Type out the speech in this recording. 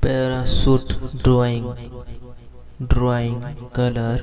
parachute drawing drawing color